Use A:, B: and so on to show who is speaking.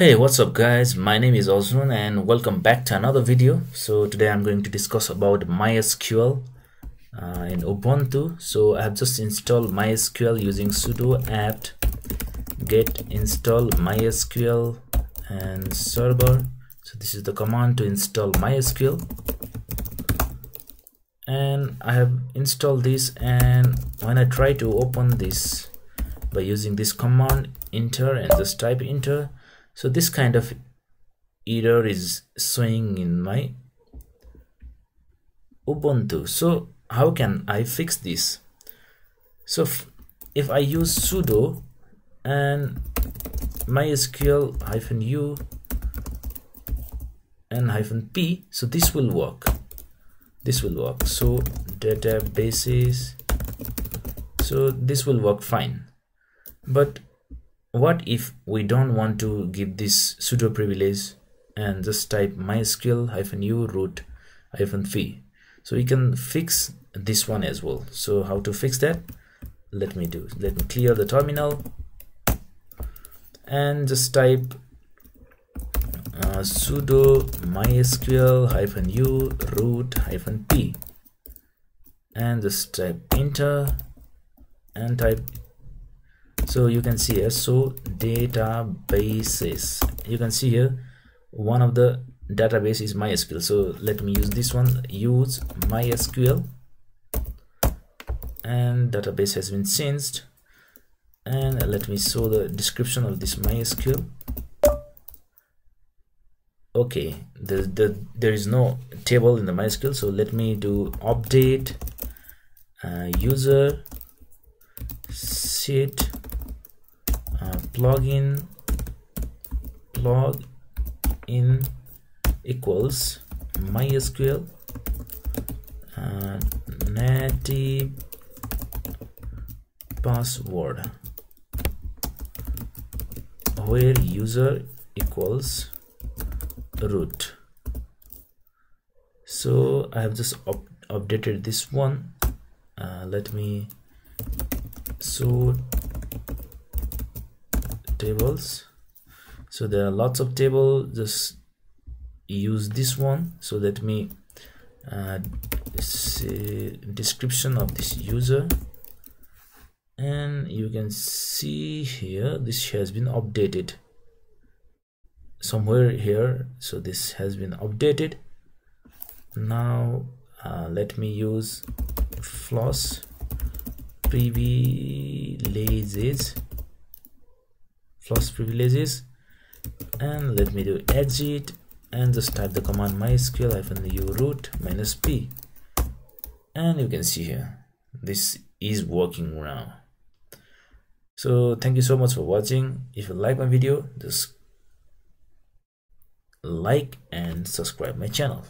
A: Hey, what's up guys? My name is Arjun and welcome back to another video. So today I'm going to discuss about MySQL uh, in Ubuntu. So I have just installed MySQL using sudo apt get install MySQL and server. So this is the command to install MySQL. And I have installed this and when I try to open this by using this command enter and just type enter so this kind of error is showing in my ubuntu. So how can i fix this? So if i use sudo and mysql hyphen u and hyphen p so this will work. This will work. So databases so this will work fine. But what if we don't want to give this sudo privilege and just type mysql hyphen u root hyphen p so we can fix this one as well. So how to fix that? Let me do let me clear the terminal and just type uh, sudo mysql hyphen u root hyphen p and just type enter and type so you can see here so databases. You can see here one of the database is mysql. So let me use this one use mysql. And database has been changed. And let me show the description of this mysql. Okay the, the there is no table in the mysql. So let me do update uh, user set plugin plug in equals mysql uh, native password where user equals root. So i have just up updated this one. Uh, let me so tables. So there are lots of table just use this one. So let me uh, say description of this user. And you can see here this has been updated. Somewhere here so this has been updated. Now uh, let me use flush. Privileges flush privileges. And let me do exit and just type the command mysql hyphen u root minus p. And you can see here this is working now. So thank you so much for watching. If you like my video just like and subscribe my channel